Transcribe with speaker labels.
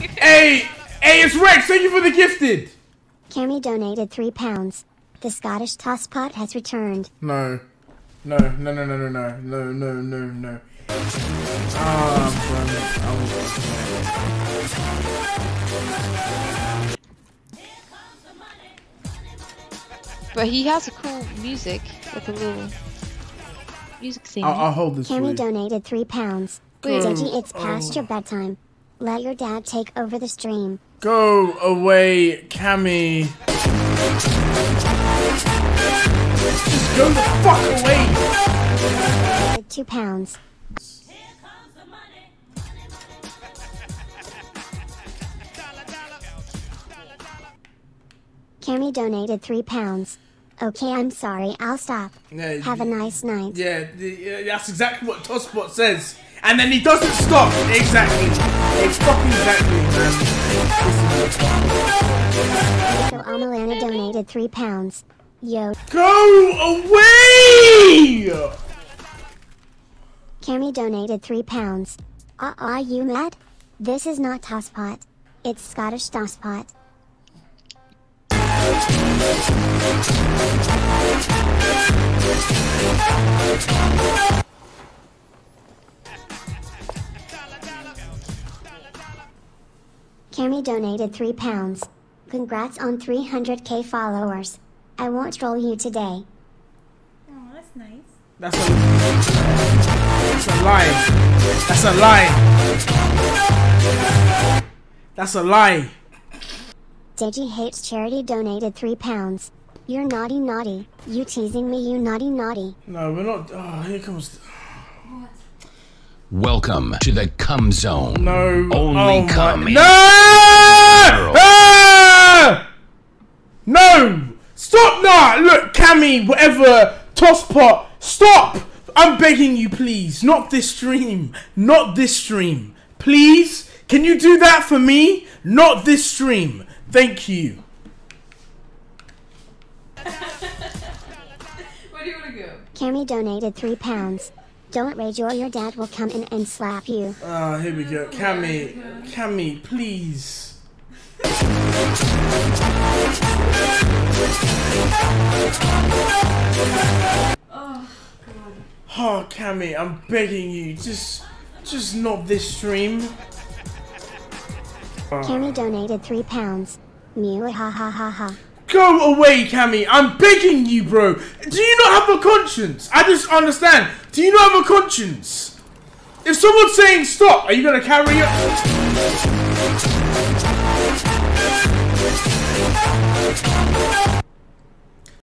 Speaker 1: hey, hey, it's Rex. Thank you for the gifted.
Speaker 2: Cammy donated three pounds. The Scottish tosspot has returned.
Speaker 1: No, no, no, no, no, no, no, no, no, no, no. Ah,
Speaker 3: But he has a cool music, like a little music scene.
Speaker 1: I'll, I'll hold this for
Speaker 2: Cammy donated three pounds.
Speaker 1: Go.
Speaker 2: Deji, it's past
Speaker 1: Oh.
Speaker 2: your bedtime. Let your dad take over the stream.
Speaker 1: Go away, Cammy. Just go the fuck away.
Speaker 2: Two pounds. Cammy donated three pounds. Okay, I'm sorry. I'll stop.
Speaker 1: Yeah,
Speaker 2: Have a nice night.
Speaker 1: Yeah, that's exactly what Tosspot says. And then he doesn't stop. Exactly. It's fucking exactly.
Speaker 2: So Amalana donated three pounds. Yo,
Speaker 1: Go away!
Speaker 2: Cammy donated three pounds. Uh, are you mad? This is not tosspot. It's Scottish tosspot. Cammy donated three pounds. Congrats on 300k followers. I won't troll you today.
Speaker 4: Oh, that's nice.
Speaker 1: That's a, that's a lie. That's a lie. That's a lie.
Speaker 2: Deji Hates Charity donated three pounds. You're naughty naughty. You teasing me, you naughty naughty.
Speaker 1: No, we're not. Oh, here comes.
Speaker 5: Oh, Welcome to the cum zone.
Speaker 1: No.
Speaker 5: Only
Speaker 1: oh my-
Speaker 5: cum. in-
Speaker 1: No! Ah! No! Stop now! Look, Cammy, whatever, Tosspot, stop! I'm begging you, please. Not this stream. Not this stream. Please? Can you do that for me? Not this stream. Thank you.
Speaker 4: Where do you want to go?
Speaker 2: Cammy donated three pounds. Don't rage or your dad will come in and slap you.
Speaker 1: Ah, here we go. Cammy, Cammy, please.
Speaker 4: Oh, God.
Speaker 1: Oh, Cammy, I'm begging you. Just, just not this stream.
Speaker 2: Cammy donated three pounds. Mew ha ha ha ha.
Speaker 1: Go away, Cammy. I'm begging you, bro. Do you not have a conscience? I just understand. Do you not have a conscience? If someone's saying stop, are you gonna carry on?